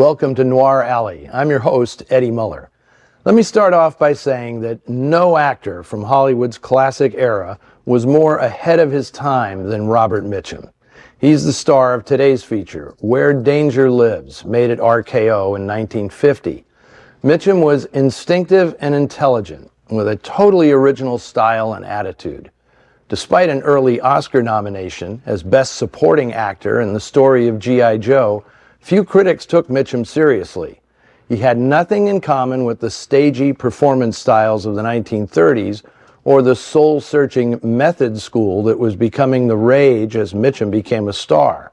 Welcome to Noir Alley. I'm your host, Eddie Muller. Let me start off by saying that no actor from Hollywood's classic era was more ahead of his time than Robert Mitchum. He's the star of today's feature, Where Danger Lives, made at RKO in 1950. Mitchum was instinctive and intelligent, with a totally original style and attitude. Despite an early Oscar nomination as Best Supporting Actor in the story of G.I. Joe, few critics took Mitchum seriously. He had nothing in common with the stagey performance styles of the 1930s or the soul searching method school that was becoming the rage as Mitchum became a star.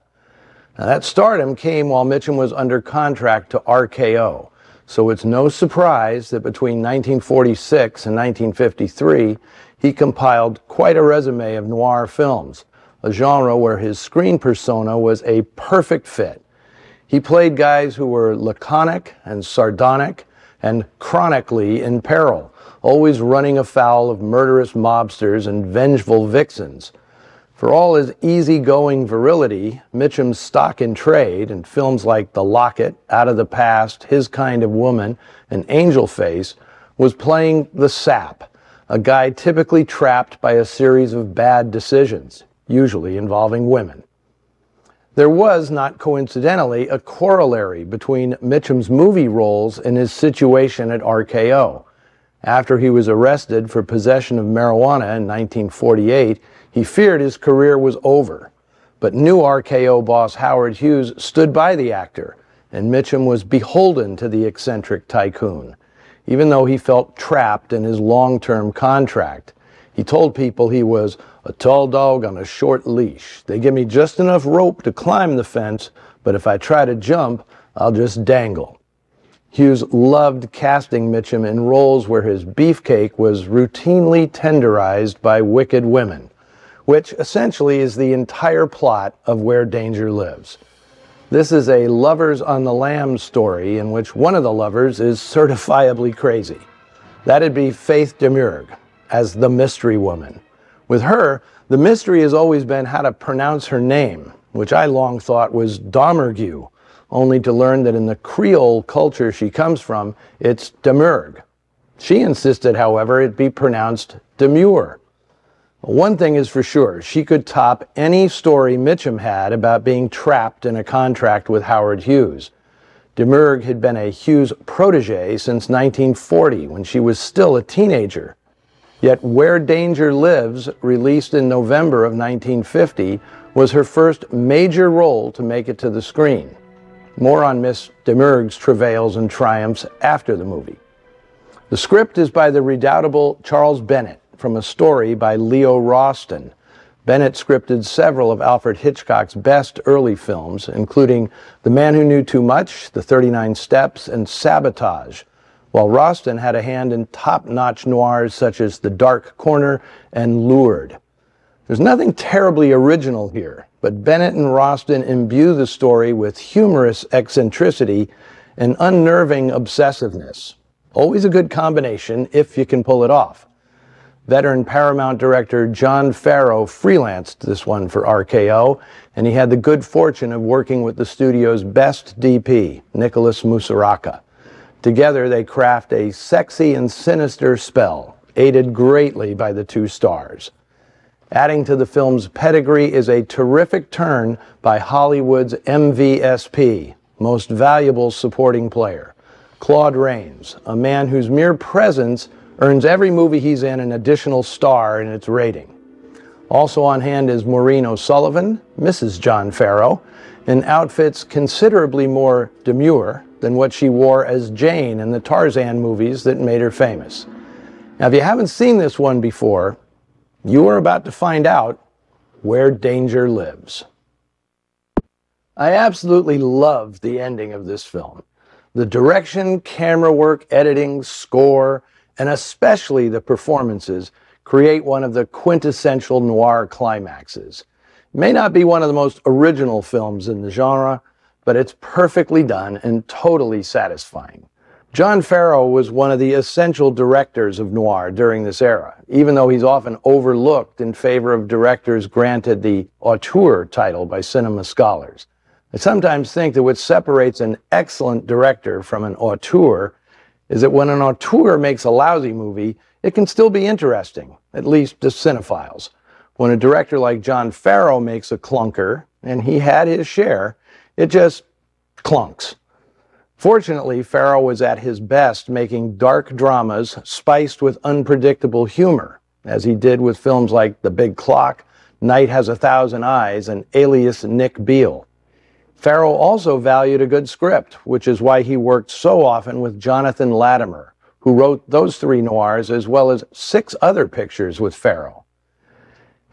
Now, that stardom came while Mitchum was under contract to RKO, so it's no surprise that between 1946 and 1953, he compiled quite a resume of noir films, a genre where his screen persona was a perfect fit. He played guys who were laconic and sardonic and chronically in peril, always running afoul of murderous mobsters and vengeful vixens. For all his easygoing virility, Mitchum's stock in trade in films like The Locket, Out of the Past, His Kind of Woman, and Angel Face was playing the sap, a guy typically trapped by a series of bad decisions, usually involving women. There was, not coincidentally, a corollary between Mitchum's movie roles and his situation at RKO. After he was arrested for possession of marijuana in 1948, he feared his career was over. But new RKO boss Howard Hughes stood by the actor, and Mitchum was beholden to the eccentric tycoon, even though he felt trapped in his long term contract. He told people he was a tall dog on a short leash. They give me just enough rope to climb the fence, but if I try to jump, I'll just dangle. Hughes loved casting Mitchum in roles where his beefcake was routinely tenderized by wicked women, which essentially is the entire plot of Where Danger Lives. This is a lovers on the lam story in which one of the lovers is certifiably crazy. That'd be Faith Domergue as the mystery woman. With her, the mystery has always been how to pronounce her name, which I long thought was Domergue, only to learn that in the Creole culture she comes from, it's Demurg. She insisted, however, it be pronounced Demure. One thing is for sure, she could top any story Mitchum had about being trapped in a contract with Howard Hughes. Domergue had been a Hughes protege since 1940 when she was still a teenager. Yet Where Danger Lives, released in November of 1950, was her first major role to make it to the screen. More on Miss Domergue's travails and triumphs after the movie. The script is by the redoubtable Charles Bennett from a story by Leo Rosten. Bennett scripted several of Alfred Hitchcock's best early films, including The Man Who Knew Too Much, The 39 Steps, and Sabotage, while Rosten had a hand in top-notch noirs such as The Dark Corner and Lured. There's nothing terribly original here, but Bennett and Rosten imbue the story with humorous eccentricity and unnerving obsessiveness. Always a good combination if you can pull it off. Veteran Paramount director John Farrow freelanced this one for RKO, and he had the good fortune of working with the studio's best DP, Nicholas Musuraca. Together, they craft a sexy and sinister spell, aided greatly by the two stars. Adding to the film's pedigree is a terrific turn by Hollywood's MVSP, Most Valuable Supporting Player, Claude Rains, a man whose mere presence earns every movie he's in an additional star in its rating. Also on hand is Maureen O'Sullivan, Mrs. John Farrow, in outfits considerably more demure than what she wore as Jane in the Tarzan movies that made her famous. Now, if you haven't seen this one before, you are about to find out where danger lives. I absolutely love the ending of this film. The direction, camera work, editing, score, and especially the performances create one of the quintessential noir climaxes. It may not be one of the most original films in the genre, but it's perfectly done and totally satisfying. John Farrow was one of the essential directors of noir during this era, even though he's often overlooked in favor of directors granted the auteur title by cinema scholars. I sometimes think that what separates an excellent director from an auteur is that when an auteur makes a lousy movie, it can still be interesting, at least to cinephiles. When a director like John Farrow makes a clunker, and he had his share, it just clunks. Fortunately, Farrow was at his best making dark dramas spiced with unpredictable humor, as he did with films like The Big Clock, Night Has a Thousand Eyes, and Alias Nick Beale. Farrow also valued a good script, which is why he worked so often with Jonathan Latimer, who wrote those three noirs as well as six other pictures with Farrow.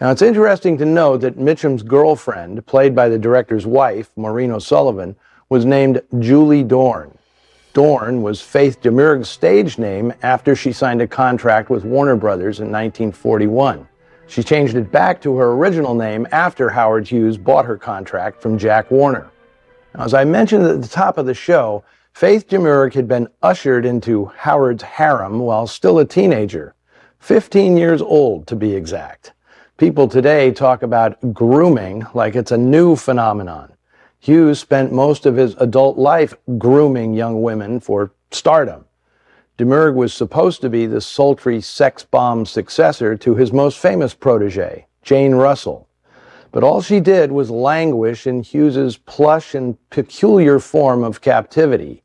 Now, it's interesting to note that Mitchum's girlfriend, played by the director's wife, Maureen O'Sullivan, was named Julie Dorn. Dorn was Faith Domergue's stage name after she signed a contract with Warner Brothers in 1941. She changed it back to her original name after Howard Hughes bought her contract from Jack Warner. Now, as I mentioned at the top of the show, Faith Domergue had been ushered into Howard's harem while still a teenager, 15 years old to be exact. People today talk about grooming like it's a new phenomenon. Hughes spent most of his adult life grooming young women for stardom. Domergue was supposed to be the sultry sex bomb successor to his most famous protege, Jane Russell. But all she did was languish in Hughes's plush and peculiar form of captivity.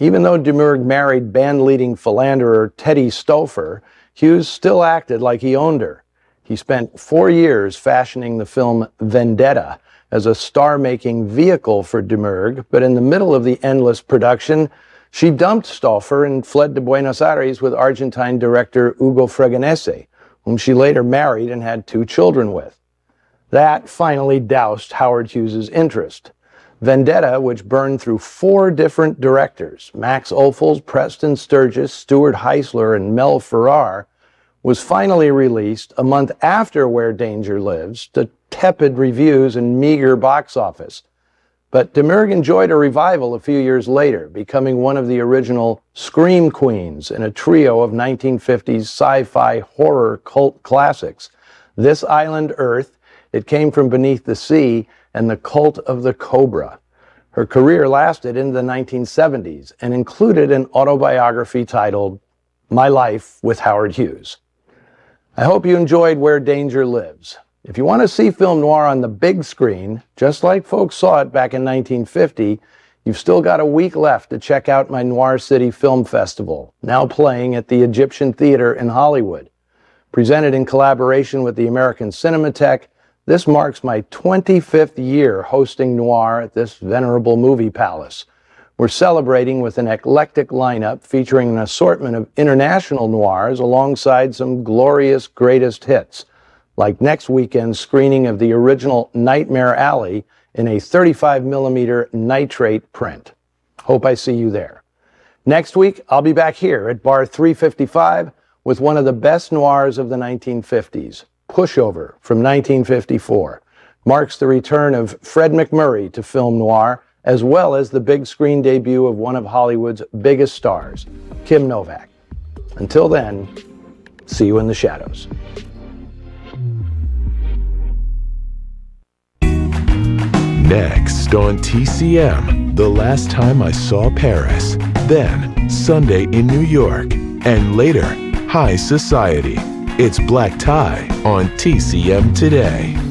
Even though Domergue married band-leading philanderer Teddy Stauffer, Hughes still acted like he owned her. He spent four years fashioning the film Vendetta as a star-making vehicle for Domergue, but in the middle of the endless production, she dumped Stauffer and fled to Buenos Aires with Argentine director Ugo Fregonese, whom she later married and had two children with. That finally doused Howard Hughes's interest. Vendetta, which burned through four different directors, Max Ophuls, Preston Sturges, Stuart Heisler, and Mel Ferrer, was finally released a month after Where Danger Lives to tepid reviews and meager box office. But Domergue enjoyed a revival a few years later, becoming one of the original Scream Queens in a trio of 1950s sci-fi horror cult classics, This Island Earth, it came from beneath the sea and the cult of the cobra. Her career lasted into the 1970s and included an autobiography titled My Life with Howard Hughes. I hope you enjoyed Where Danger Lives. If you want to see film noir on the big screen, just like folks saw it back in 1950, you've still got a week left to check out my Noir City Film Festival, now playing at the Egyptian Theater in Hollywood. Presented in collaboration with the American Cinematheque this marks my 25th year hosting Noir at this venerable movie palace. We're celebrating with an eclectic lineup featuring an assortment of international noirs alongside some glorious greatest hits, like next weekend's screening of the original Nightmare Alley in a 35 millimeter nitrate print. Hope I see you there. Next week, I'll be back here at Bar 355 with one of the best noirs of the 1950s. Pushover from 1954 marks the return of Fred MacMurray to film noir, as well as the big screen debut of one of Hollywood's biggest stars, Kim Novak. Until then, see you in the shadows. Next on TCM, The Last Time I Saw Paris. Then, Sunday in New York. And later, High Society. It's Black Tie on TCM Today.